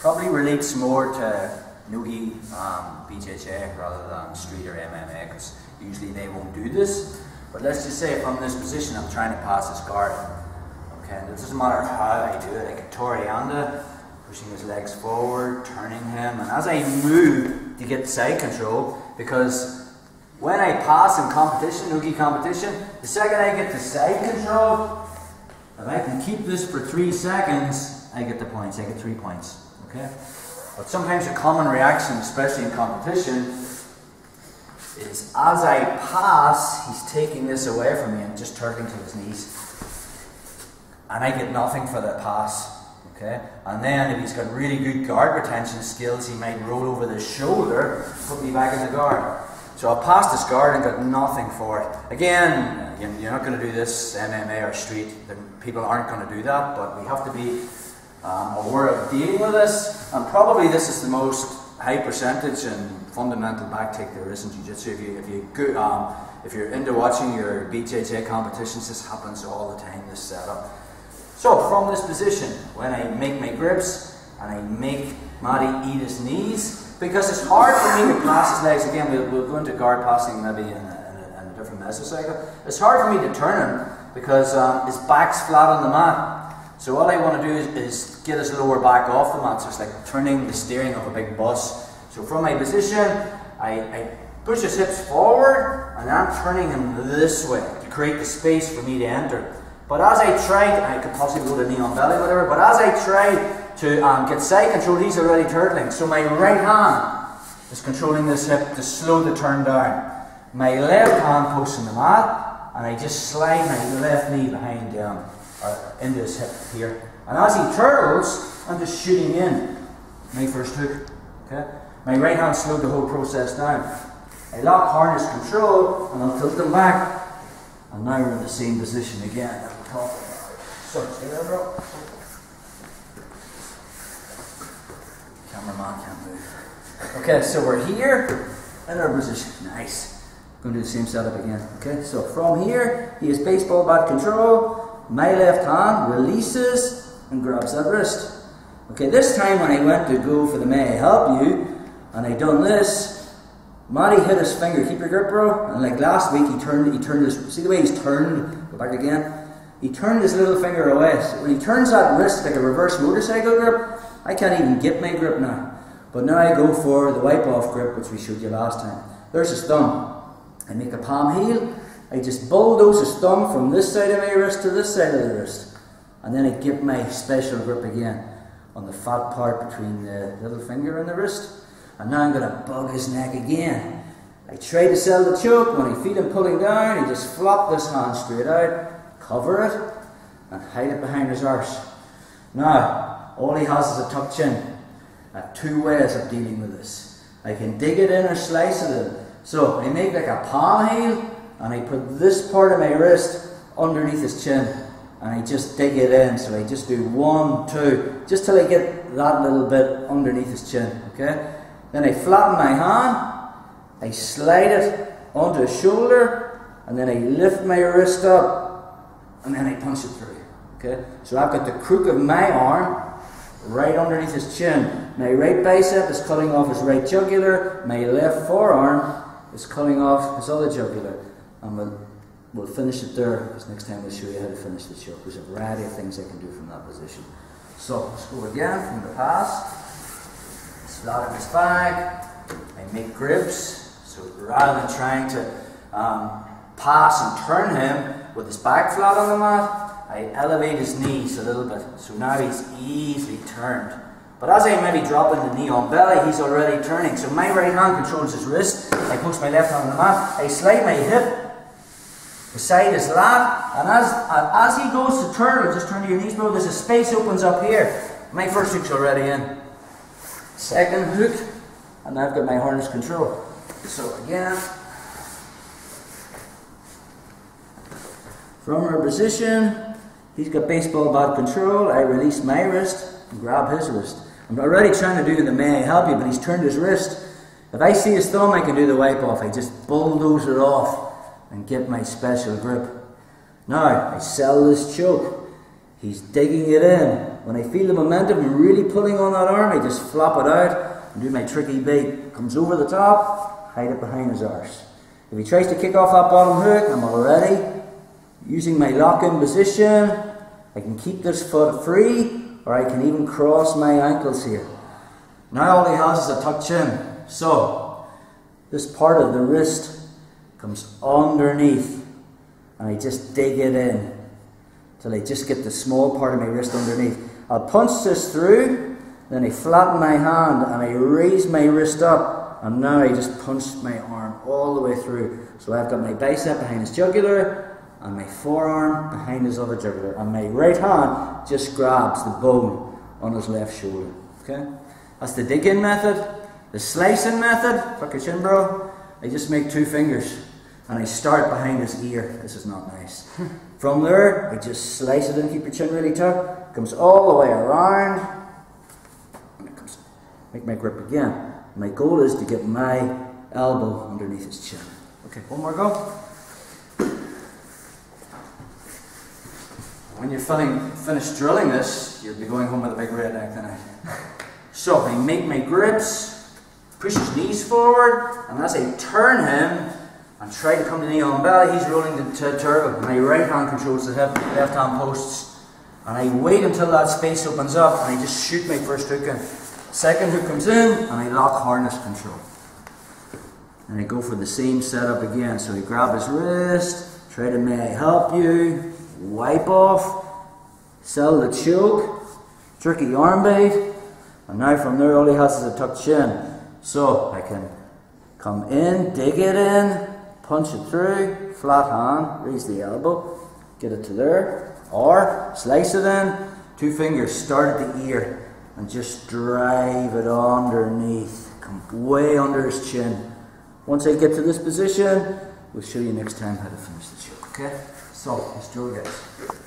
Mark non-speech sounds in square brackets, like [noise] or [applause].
Probably relates more to Nogi um, BJJ rather than street or MMA because usually they won't do this. But let's just say from this position I'm trying to pass this guard. Okay, it doesn't matter how I do it. Like a Toreando, pushing his legs forward, turning him, and as I move to get side control, because when I pass in competition, Nogi competition, the second I get the side control, if I can keep this for three seconds, I get the points. I get three points. Okay? But sometimes a common reaction, especially in competition, is as I pass, he's taking this away from me and just turning to his knees. And I get nothing for that pass. Okay? And then if he's got really good guard retention skills, he might roll over the shoulder, put me back in the guard. So I passed this guard and got nothing for it. Again, you're not going to do this MMA or street. People aren't going to do that, but we have to be um, aware of dealing with this. And probably this is the most high percentage and fundamental back take there is in jiu-jitsu. If you if you go, um, if you're into watching your BJJ competitions, this happens all the time. This setup. So from this position, when I make my grips and I make Matty eat his knees, because it's hard for me to pass his legs. Again, we'll, we'll go into guard passing maybe in a, in a, in a different mesocycle. It's hard for me to turn him because um, his back's flat on the mat. So all I want to do is, is, get his lower back off the mat. So it's like turning the steering of a big bus. So from my position, I, I push his hips forward and I'm turning him this way to create the space for me to enter. But as I try, I could possibly go to knee on belly, whatever, but as I try to um, get side control, he's already turtling. So my right hand is controlling this hip to slow the turn down. My left hand pushing the mat, and I just slide my left knee behind down, or into his hip here. And as he turtles, I'm just shooting in my first hook. Okay? My right hand slowed the whole process down. I lock harness control, and I'll tilt them back. And now we're in the same position again. So, stay there, bro. Cameraman can't move. Okay, so we're here in our position. Nice. Going to do the same setup again. Okay, so from here, he has baseball bat control. My left hand releases and grabs that wrist. Okay, this time when I went to go for the may I help you, and I done this, Matty hit his finger. Keep your grip, bro. And like last week, he turned. He turned his. See the way he's turned. Go back again. He turned his little finger away. So when he turns that wrist like a reverse motorcycle grip, I can't even get my grip now. But now I go for the wipe off grip, which we showed you last time. There's his thumb. I make a palm heel. I just bulldoze his thumb from this side of my wrist to this side of the wrist. And then I get my special grip again on the fat part between the little finger and the wrist. And now I'm going to bug his neck again. I try to sell the choke. When I feel him pulling down, he just flop this hand straight out, cover it, and hide it behind his arse. Now, all he has is a tuck chin. I have two ways of dealing with this. I can dig it in or slice it in. So I make like a palm heel and I put this part of my wrist underneath his chin and I just dig it in. So I just do one, two, just till I get that little bit underneath his chin. Okay? Then I flatten my hand, I slide it onto his shoulder, and then I lift my wrist up, and then I punch it through. Okay? So I've got the crook of my arm right underneath his chin. My right bicep is cutting off his right jugular. My left forearm is cutting off his other jugular. And we'll, we'll finish it there because next time we'll show you how to finish the choke. There's a variety of things I can do from that position. So go again from the pass. Flatten his back. I make grips. So rather than trying to um, pass and turn him with his back flat on the mat, I elevate his knees a little bit, so now he's easily turned. But as I maybe dropping the knee on belly, he's already turning. So my right hand controls his wrist. I push my left hand on the mat. I slide my hip beside his lat. And as, as he goes to turn, just turn to your knees, bro, there's a space opens up here. My first hook's already in. Second hook, and I've got my harness control. So again, from our position, He's got baseball bat control. I release my wrist and grab his wrist. I'm already trying to do the may I help you, but he's turned his wrist. If I see his thumb, I can do the wipe off. I just bulldoze it off and get my special grip. Now, I sell this choke. He's digging it in. When I feel the momentum really pulling on that arm, I just flop it out and do my tricky bait. Comes over the top, hide it behind his arse. If he tries to kick off that bottom hook, I'm already using my lock-in position. I can keep this foot free, or I can even cross my ankles here. Now all he has is a tuck chin. So, this part of the wrist comes underneath, and I just dig it in till I just get the small part of my wrist underneath. I'll punch this through, then I flatten my hand and I raise my wrist up, and now I just punch my arm all the way through. So I've got my bicep behind his jugular and my forearm behind his other jugular, and my right hand just grabs the bone on his left shoulder. Okay? That's the dig in method. The slicing method, fuck your chin, bro. I just make two fingers and I start behind his ear. This is not nice. From there, I just slice it in, keep your chin really tucked. Comes all the way around. And it comes, make my grip again. My goal is to get my elbow underneath his chin. Okay, one more go. When you're finished drilling this, you'll be going home with a big red neck tonight. [laughs] So I make my grips, push his knees forward, and as I turn him, and try to come to knee on belly. He's rolling the t- turtle. My right hand controls the hip, left hand posts. And I wait until that space opens up and I just shoot my first hook in. Second hook comes in and I lock harness control. And I go for the same setup again. So I grab his wrist, try to may I help you, wipe off, sell the choke, tricky arm bait. And now from there all he has is a tucked chin. So I can come in, dig it in, punch it through, flat hand, raise the elbow, get it to there, or slice it in, two fingers, start at the ear, and just drive it underneath, come way under his chin. Once I get to this position, we'll show you next time how to finish the choke, okay? So, let's do it guys.